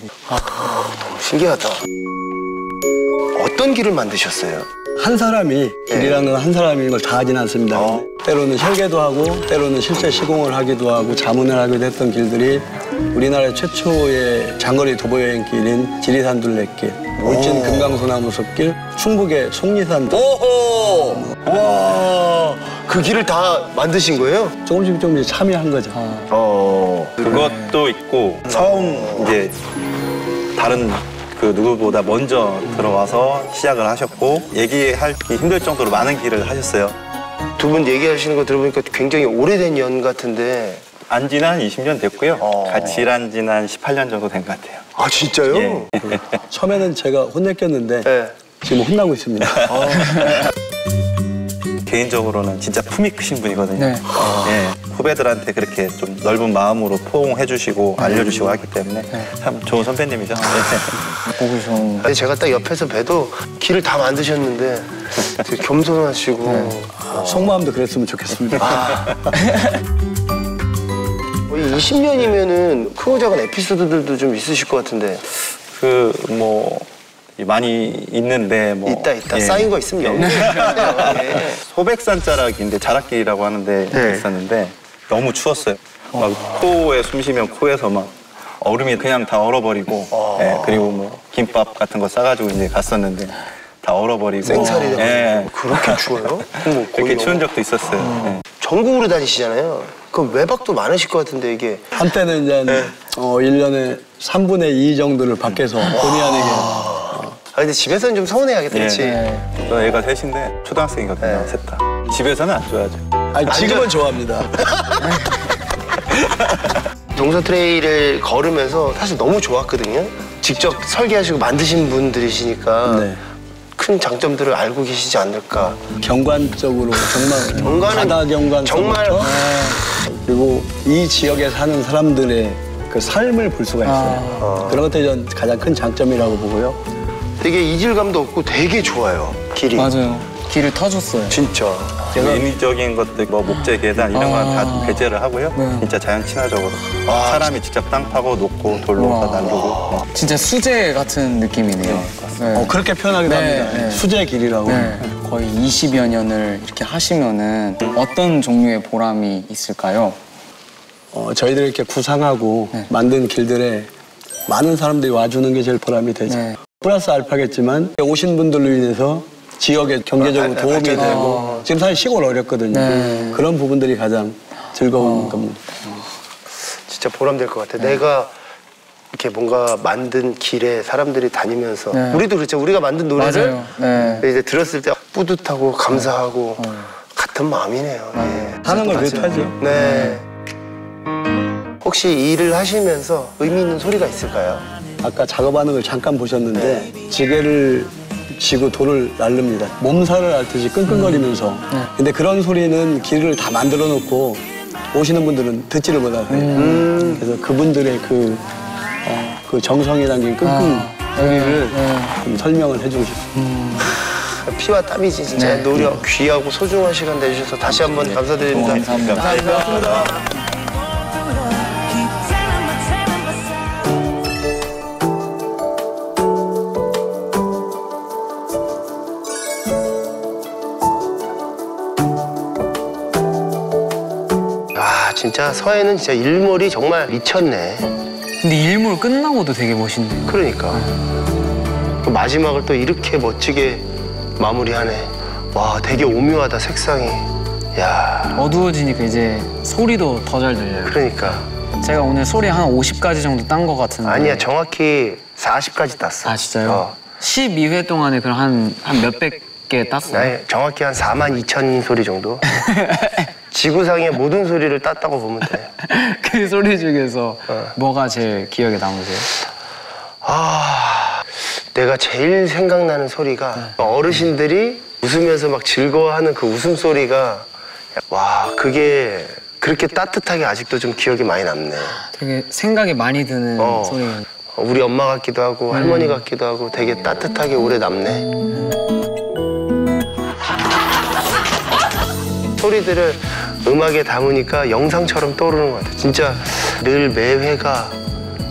신기하다. 어떤 길을 만드셨어요? 한 사람이 길이라는 한 사람인 걸 다 하진 않습니다. 어. 때로는 설계도 하고 때로는 실제 시공을 하기도 하고 자문을 하기도 했던 길들이 우리나라 최초의 장거리 도보 여행 길인 지리산 둘레길, 울진 금강소나무 숲길, 충북의 속리산 오호! 와, 그 길을 다 만드신 거예요? 조금씩 조금씩 참여한 거죠. 어. 그것도 있고 처음 이제 다른 그 누구보다 먼저 들어와서 시작을 하셨고 얘기하기 힘들 정도로 많은 길을 하셨어요. 두 분 얘기하시는 거 들어보니까 굉장히 오래된 연 같은데. 안 지난 20년 됐고요. 어. 같이 일한 지는 한 18년 정도 된 것 같아요. 아 진짜요? 예. 처음에는 제가 혼냈겠는데 네. 지금 혼나고 있습니다. (laughs) 개인적으로는 진짜 품이 크신 분이거든요. 네. 예, 후배들한테 그렇게 좀 넓은 마음으로 포옹해주시고 알려주시고 하기 때문에 참 좋은 선배님이죠. 예. 보기 좋은. 아니 제가 딱 옆에서 봬도 길을 다 만드셨는데 되게 겸손하시고 속마음도 그랬으면 좋겠습니다. 거의 20년이면은 크고 작은 에피소드들도 좀 있으실 것 같은데 그 뭐 많이 있는데 뭐 있다 있다 예. 쌓인 거 있으면 연기해요. 예. 소백산 자락인데 자락길이라고 하는데 네. 있었는데 너무 추웠어요. 막 코에 숨 쉬면 코에서 막 얼음이 그냥 다 얼어버리고 예, 그리고 뭐 김밥 같은 거 싸가지고 이제 갔었는데 다 얼어버리고 생살이. 예. 그렇게 추워요? 그렇게 추운 적도 있었어요. 예. 전국으로 다니시잖아요. 그 외박도 많으실 것 같은데 이게 한때는 이제 네. 어, 1년에 3분의 2 정도를 밖에서 본의 아니게 아 근데 집에서는 좀 서운해야겠다, 그렇지? 저 애가 셋인데 초등학생이거든요, 셋 다. 집에서는 안 좋아하죠. 아니 지금은 좋아합니다. (laughs) 동서 트레이를 걸으면서 사실 너무 좋았거든요. 직접 설계하시고 만드신 분들이시니까 네. 큰 장점들을 알고 계시지 않을까. 경관적으로 정말 (laughs) 경관은 바다 경관 정말 그리고 이 지역에 사는 사람들의 그 삶을 볼 수가 있어요. 그런 것들이 전 가장 큰 장점이라고 보고요. 되게 이질감도 없고 되게 좋아요, 길이. 맞아요. 길을 터줬어요. 진짜. 인위적인 것들, 뭐 목재 계단 이런 건 다 배제를 하고요. 네. 진짜 자연 친화적으로 사람이 직접 땅 파고 놓고 돌로 우와. 다 놔두고 진짜 수제 같은 느낌이네요. 네. 어, 그렇게 표현하기도 네, 합니다. 네. 수제 길이라고. 네, 거의 20여 년을 이렇게 하시면은 어떤 종류의 보람이 있을까요? 어, 저희들이 이렇게 구상하고 네. 만든 길들에 많은 사람들이 와주는 게 제일 보람이 되죠. 네. 플러스 알파겠지만 오신 분들로 인해서 지역에 경제적으로 아, 아, 도움이 발전이 되고 지금 사실 시골 어렵거든요. 네. 그런 부분들이 가장 즐거운 겁니다. 진짜 보람될 것 같아. 내가 이렇게 뭔가 만든 길에 사람들이 다니면서 네. 우리도 그렇죠. 우리가 만든 노래를. 네. 이제 들었을 때 뿌듯하고 감사하고 같은 마음이네요. 예. 하는 걸. 뜻하죠. 네. 혹시 이 일을 하시면서 의미 있는 소리가 있을까요? 아까 작업하는 걸 잠깐 보셨는데 지게를 지고 돌을 날릅니다. 몸살을 앓듯이 끙끙거리면서. 근데 그런 소리는 길을 다 만들어 놓고 오시는 분들은 듣지를 못하세요. 그래서 그분들의 그, 어, 그 정성이 담긴 끙끙 소리를 좀 설명을 해주고 싶습니다. 피와 땀이지 진짜 노력 귀하고 소중한 시간 내주셔서 다시 한번 감사드립니다. 감사합니다. 아 진짜 서해는 진짜 일몰이 정말 미쳤네. 근데 일몰 끝나고도 되게 멋있네요. 그러니까 그 마지막을 또 이렇게 멋지게 마무리하네. 와 되게 오묘하다 색상이. 야 어두워지니까 이제 소리도 더 잘 들려요. 그러니까 제가 오늘 소리 한 50가지 정도 딴 것 같은데. 아니야 정확히 40까지 땄어. 아 진짜요? 어. 12회 동안에 그럼 한, 한 몇백 개 땄어요? 나 정확히 한 4만 2천 소리 정도. (laughs) 지구상의 모든 소리를 땄다고 보면 돼. (laughs) 그 소리 중에서 어. 뭐가 제일 기억에 남으세요? 아, 내가 제일 생각나는 소리가 어르신들이 웃으면서 막 즐거워하는 그 웃음 소리가 와, 그게 그렇게 따뜻하게 아직도 좀 기억이 많이 남네. 되게 생각이 많이 드는 어. 소리예요. 우리 엄마 같기도 하고 할머니 같기도 하고 되게 따뜻하게 오래 남네. 소리들을 음악에 담으니까 영상처럼 떠오르는 것 같아. 진짜 늘 매회가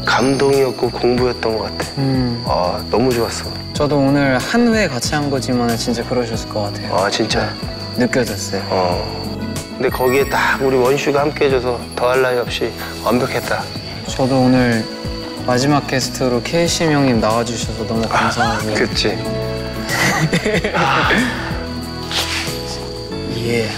감동이었고 공부였던 것 같아. 음, 아, 너무 좋았어. 저도 오늘 한 회 같이 한 거지만 진짜 그러셨을 것 같아요. 아, 진짜. 느껴졌어요. 어. 근데 거기에 딱 우리 원슈가 함께 해줘서 더할 나위 없이 완벽했다. 저도 오늘 마지막 게스트로 케이심 형님 나와주셔서 너무 감사하고요. 그치. (laughs) 예.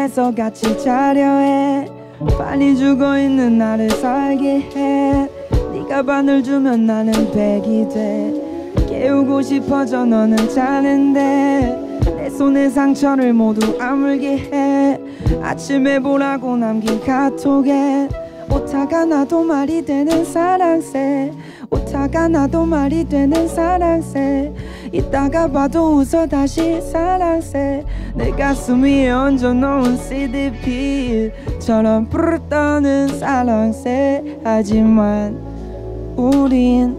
옆에서 같이 자려 해 빨리 죽어 있는 나를 살게 해. 네가 반을 주면 나는 백이 돼. 깨우고 싶어져 너는 자는데 내 손의 상처를 모두 아물게 해. 아침에 보라고 남긴 카톡에 오타가 나도 말이 되는 사랑새 오타가 나도 말이 되는 사랑새. 이따가 봐도 웃어 다시 사랑새. 내 가슴 위에 얹어놓은 CDP처럼 부르 떠는 사랑새. 하지만 우린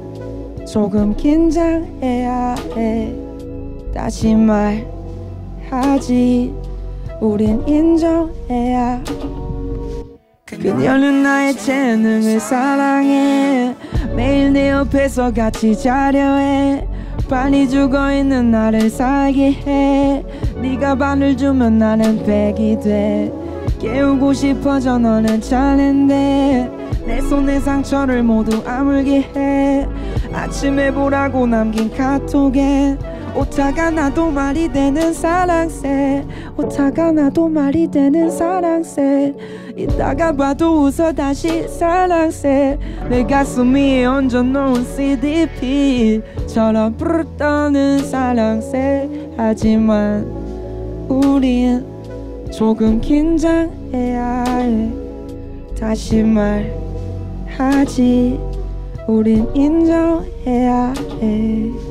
조금 긴장해야 해. 다시 말하지 우린 인정해야 그녀는 나의 재능을 사랑해. 매일 내 옆에서 같이 자려 해. 빨리 죽어있는 나를 살게 해. 네가 반을 주면 나는 백이 돼. 깨우고 싶어져 너는 자는데 내 손의 상처를 모두 아물게 해. 아침에 보라고 남긴 카톡에 오타가 나도 말이 되는 사랑새. 오타가 나도 말이 되는 사랑새. 이따가 봐도 웃어 다시 사랑새. 내 가슴 위에 얹어놓은 CDP처럼 부르 떠는 사랑새. 하지만 우린 조금 긴장해야 해. 다시 말하지. 우린 인정해야 해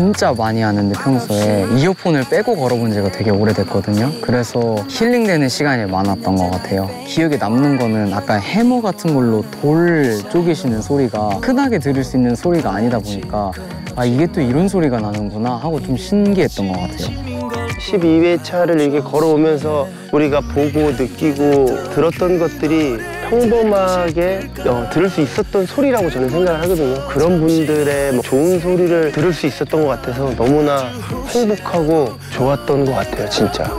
진짜 많이 하는데 평소에 이어폰을 빼고 걸어본 지가 되게 오래됐거든요. 그래서 힐링되는 시간이 많았던 것 같아요. 기억에 남는 거는 아까 해머 같은 걸로 돌 쪼개시는 소리가 흔하게 들을 수 있는 소리가 아니다 보니까 아 이게 또 이런 소리가 나는구나 하고 좀 신기했던 것 같아요. 12회차를 이렇게 걸어오면서 우리가 보고 느끼고 들었던 것들이 평범하게 어, 들을 수 있었던 소리라고 저는 생각을 하거든요. 그런 분들의 뭐 좋은 소리를 들을 수 있었던 것 같아서 너무나 행복하고 좋았던 것 같아요, 진짜.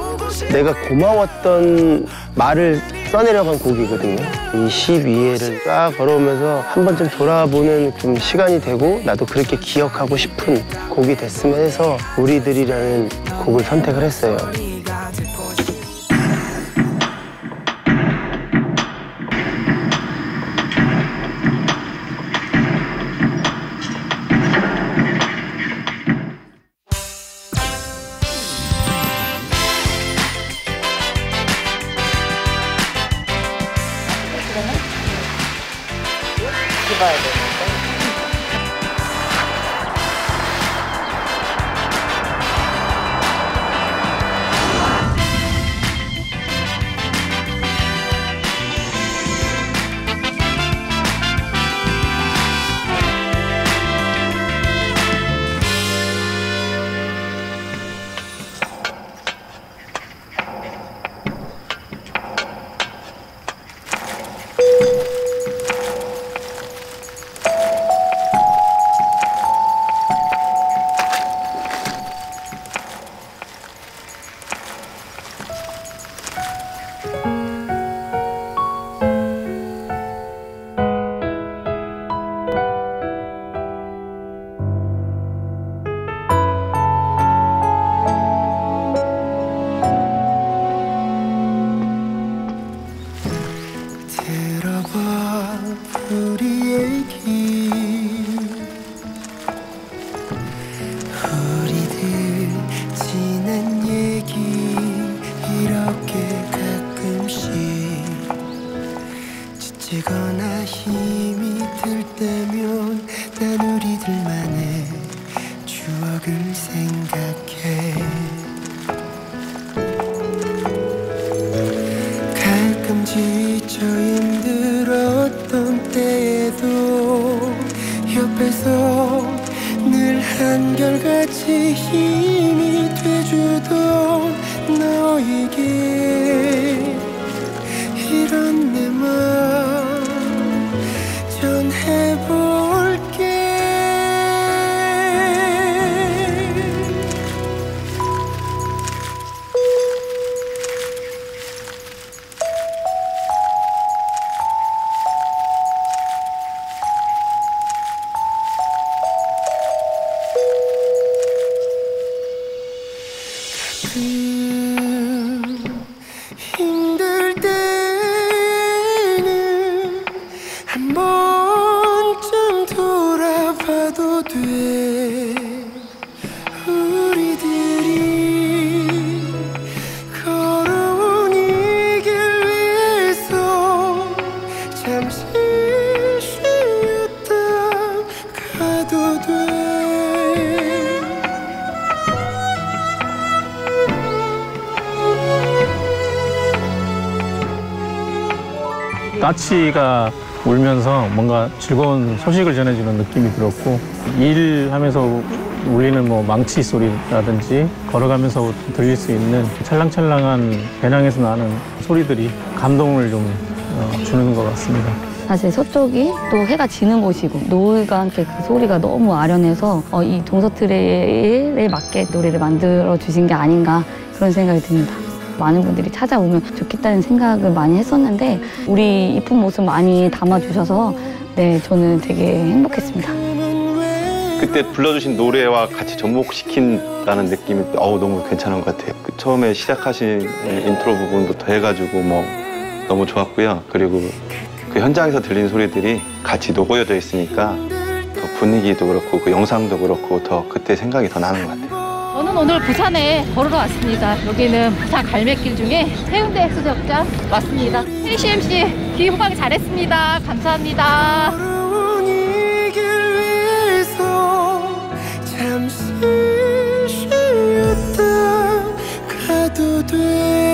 내가 고마웠던 말을 써내려간 곡이거든요. 이 12회를 쫙 걸어오면서 한 번쯤 돌아보는 좀 시간이 되고 나도 그렇게 기억하고 싶은 곡이 됐으면 해서 우리들이라는 곡을 선택을 했어요. 생각해. 가끔 지쳐 힘들었던 때에도 옆에서 늘 한결같이 힘이 돼주던 너에게. 까치가 울면서 뭔가 즐거운 소식을 전해주는 느낌이 들었고 일하면서 울리는 뭐 망치 소리라든지 걸어가면서 들릴 수 있는 찰랑찰랑한 배낭에서 나는 소리들이 감동을 좀 어, 주는 것 같습니다. 사실 서쪽이 또 해가 지는 곳이고 노을과 함께 그 소리가 너무 아련해서 어, 이 동서트레에 맞게 노래를 만들어 주신 게 아닌가 그런 생각이 듭니다. 많은 분들이 찾아오면 좋겠다는 생각을 많이 했었는데 우리 이쁜 모습 많이 담아주셔서 네 저는 되게 행복했습니다. 그때 불러주신 노래와 같이 접목시킨다는 느낌이 어우 너무 괜찮은 것 같아요. 그 처음에 시작하신 인트로 부분부터 해가지고 뭐 너무 좋았고요. 그리고 그 현장에서 들리는 소리들이 같이 녹여져 있으니까 더 분위기도 그렇고 그 영상도 그렇고 더 그때 생각이 더 나는 것 같아요. 저는 오늘 부산에 걸으러 왔습니다. 여기는 부산 갈매길 중에 해운대 해수욕장 왔습니다. KCMC 기후방 잘했습니다. 감사합니다. 잠시 쉬었다 가도 돼